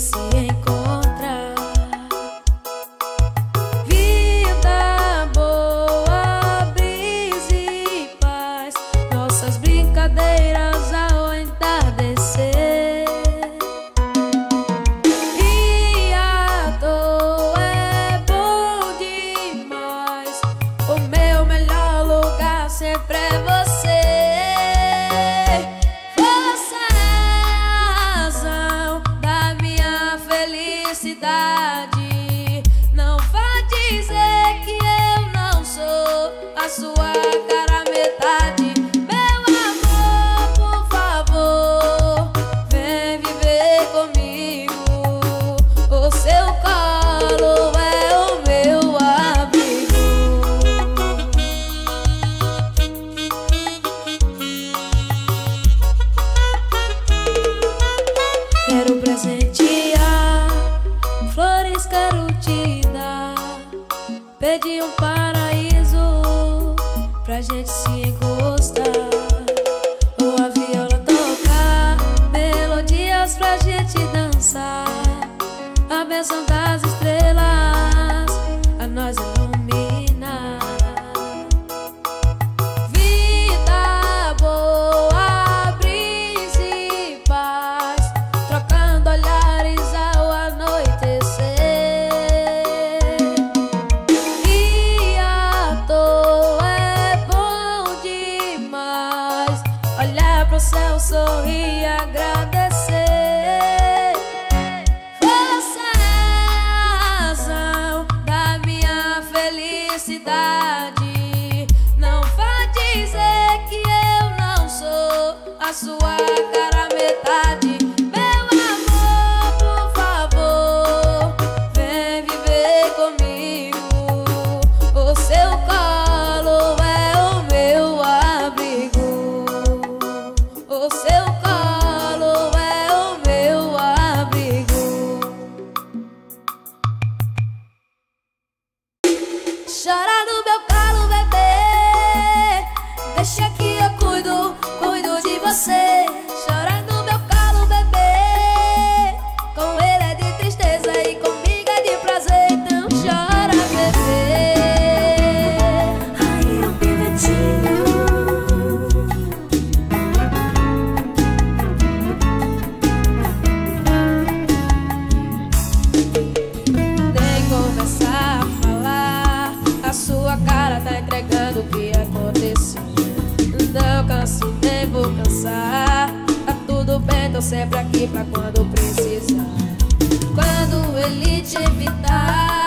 see. cidade. souber, tô sempre aqui pra quando precisar. Quando ele te evitar.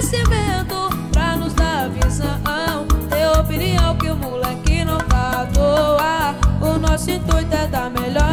conhecimento pra nos dar visão. Ter opinião que o moleque não tá à toa. O nosso intuito é dar melhor.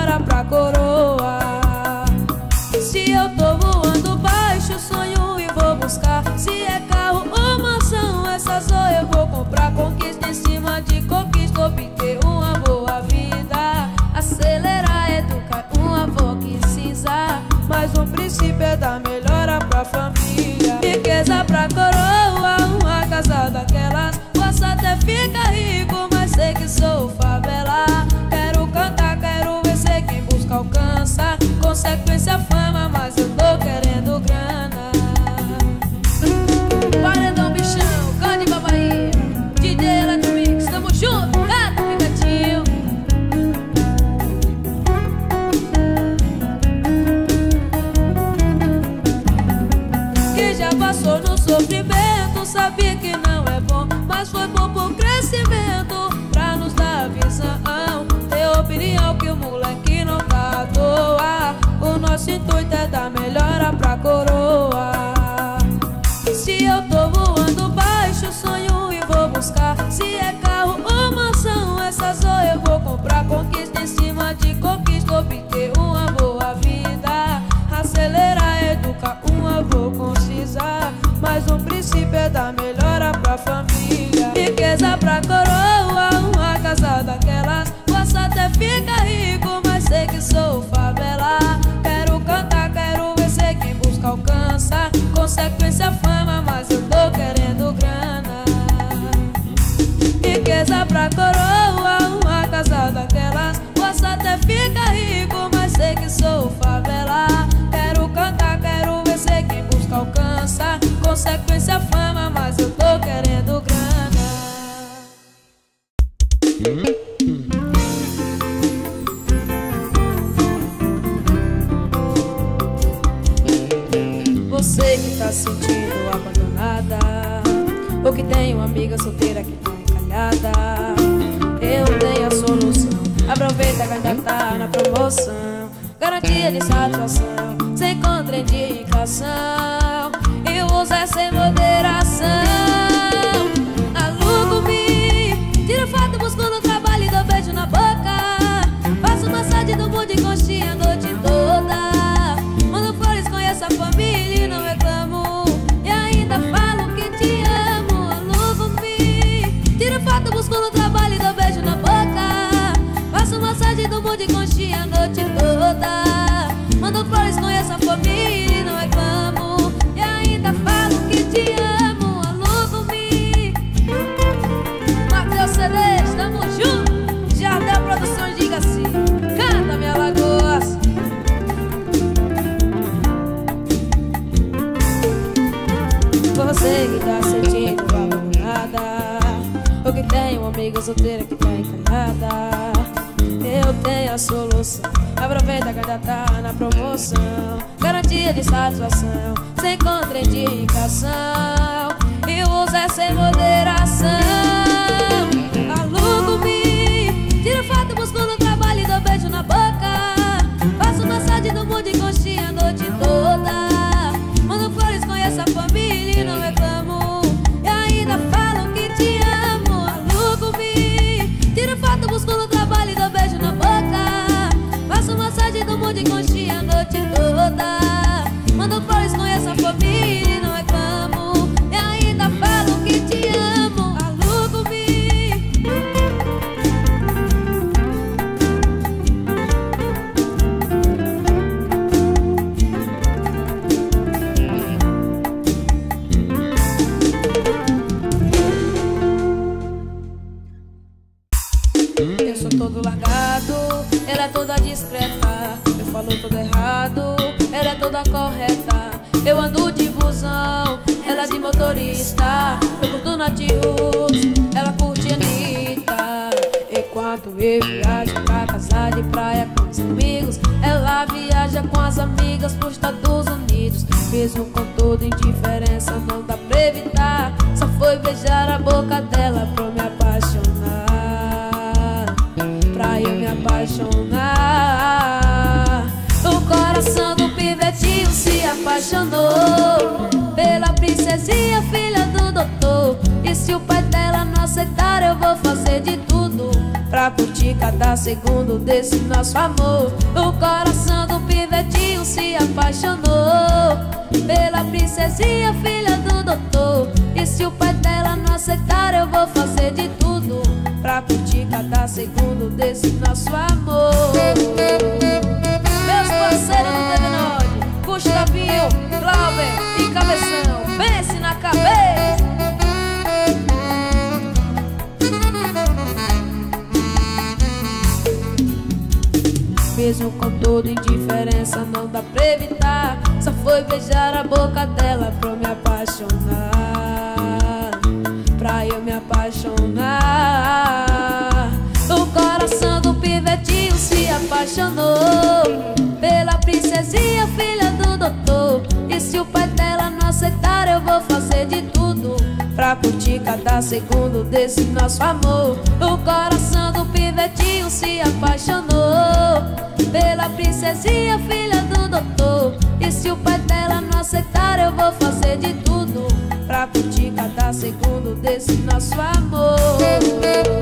pega já tá na promoção. Garantia de satisfação Sem contraindicação. E usa sem moderação. Flores, conheço a família e não reclamo E ainda falo que te amo, alugo-me. Mateus Cerejo, tamo junto. Jardel Produções, diga assim. Canta, minha lagoas Você que tá sentindo valor nada Ou que tem uma amiga solteira que tá encanada. Eu tenho a solução. Aproveita que ainda promoção Garantia de satisfação Sem contraindicação os amigos, ela viaja com as amigas pros Estados Unidos. Mesmo com toda indiferença, curtir cada segundo desse nosso amor. O coração do pivetinho se apaixonou pela princesinha, filha do doutor. E se o pai dela não aceitar, eu vou fazer de tudo pra curtir cada segundo desse nosso amor. Meus parceiros do Norte, Gustavinho, Glauber e Cabeção, pense na cabeça. Mesmo com toda indiferença, não dá pra evitar. Só foi beijar a boca dela pra eu me apaixonar. Pra eu me apaixonar. O coração do pivetinho se apaixonou pela princesinha, filha do doutor. E se o pai dela não aceitar, eu vou fazer de tudo pra curtir cada segundo desse nosso amor. O coração do pivetinho se apaixonou pela princesinha, filha do doutor. E se o pai dela não aceitar, eu vou fazer de tudo pra curtir cada segundo desse nosso amor.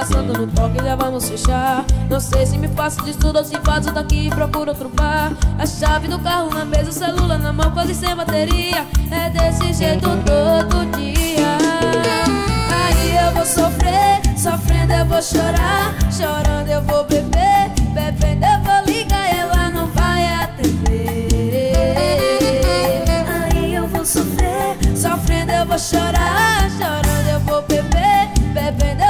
Passando no toque, já vamos fechar. Não sei se me faço de tudo ou se faço daqui e procuro outro bar A chave do carro na mesa, o celular na mão, quase sem bateria. É desse jeito todo dia. Aí eu vou sofrer, sofrendo eu vou chorar. Chorando eu vou beber, bebendo eu vou ligar Ela não vai atender. Aí eu vou sofrer, sofrendo eu vou chorar. Chorando eu vou beber, bebendo eu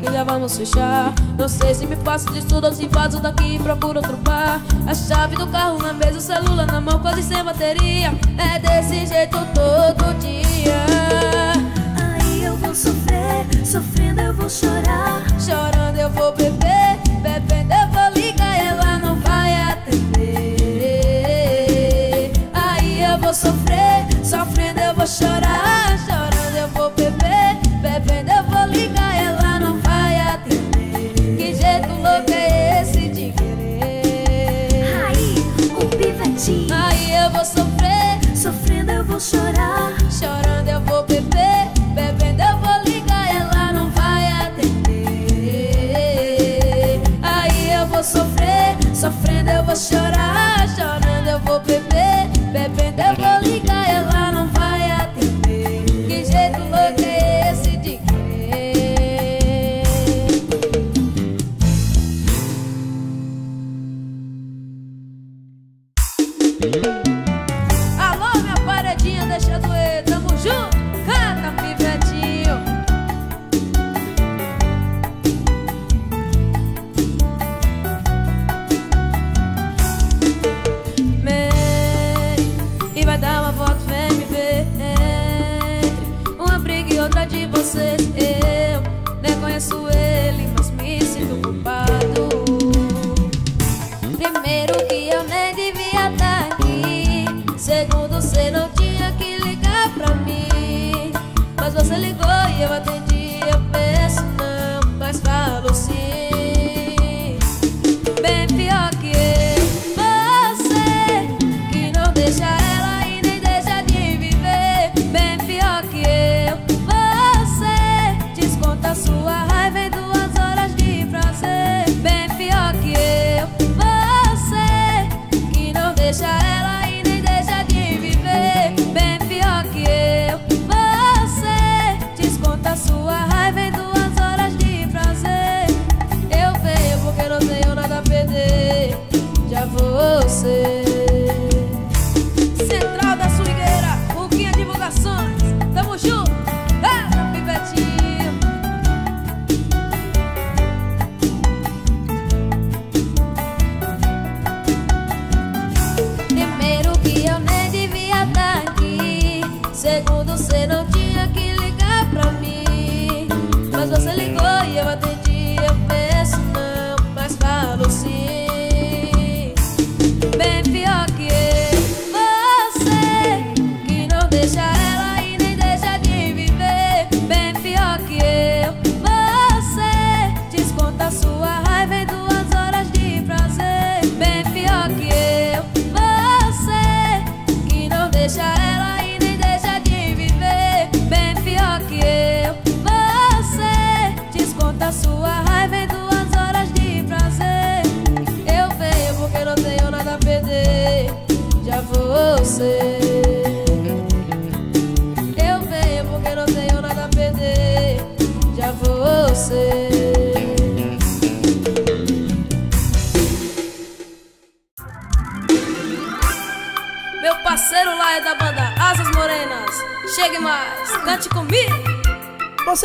que já vamos fechar. Não sei se me faço de tudo ou se vazo daqui e procuro outro bar A chave do carro na mesa, o celular na mão, quase sem bateria. É desse jeito todo dia. Aí eu vou sofrer, sofrendo eu vou chorar. Chorando eu vou beber, bebendo eu vou ligar Ela não vai atender. Aí eu vou sofrer, sofrendo eu vou chorar, chorando. sofrer, sofrendo eu vou chorar, chorando eu vou beber.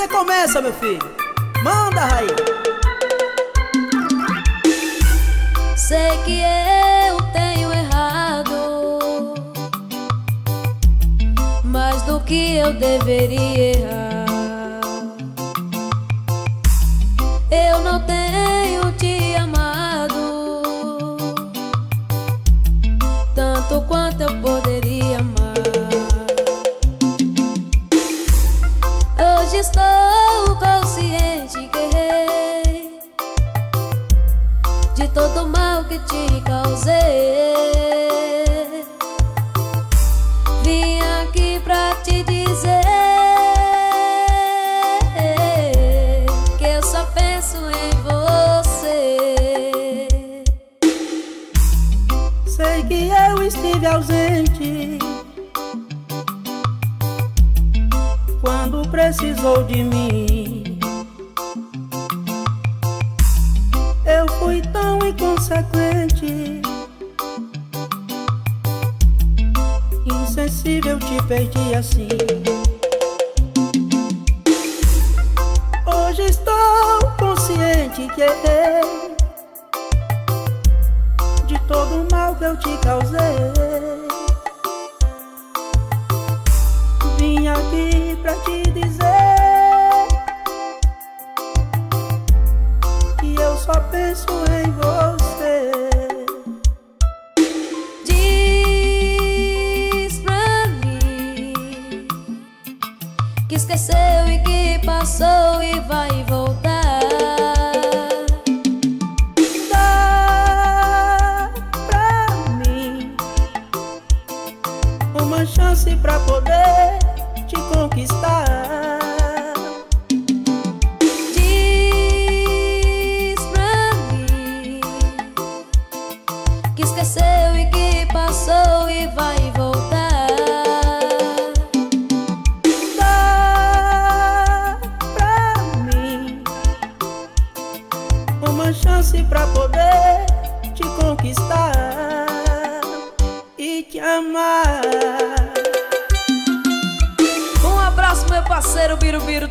começa, meu filho. Manda, Raí. Sei que eu tenho errado, mais do que eu deveria errar. de todo o mal que te causei. Vim aqui pra te dizer que eu só penso em você. Sei que eu estive ausente. Quando precisou de mim. te perdi assim. Hoje estou consciente que errei. De todo o mal que eu te causei. Vim aqui pra te dizer que esqueceu e que passou e vai voltar. Dá pra mim uma chance pra poder te conquistar. Birubiru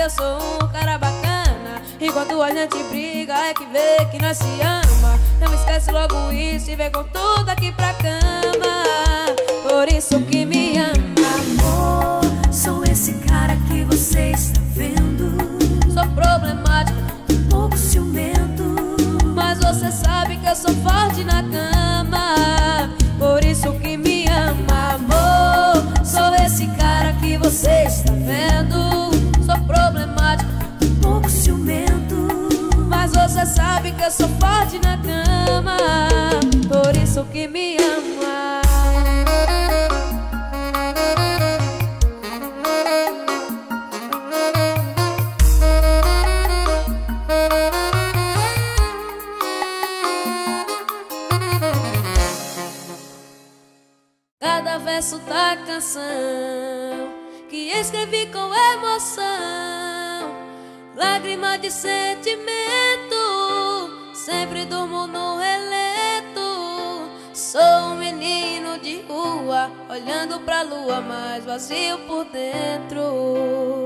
eu sou um cara bacana. Enquanto a gente briga, é que vê que nós se ama. Não esquece logo isso e vem com tudo aqui pra cama. Por isso que me ama. Amor, sou esse cara que você está vendo. Sou problemático, um pouco ciumento. Mas você sabe que eu sou forte na cama. eu sou forte na cama, por isso que me ama. Cada verso da canção que escrevi com emoção, lágrima de sentimento olhando pra lua, mais vazio por dentro.